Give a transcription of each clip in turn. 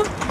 Uhum.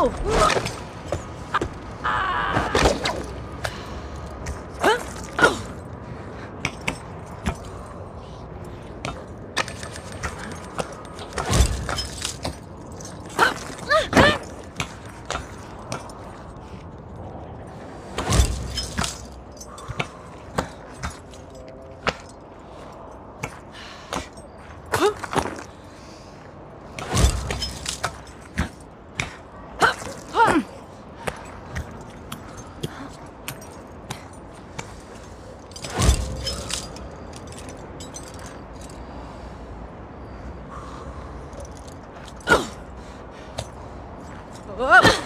Oh! Whoa.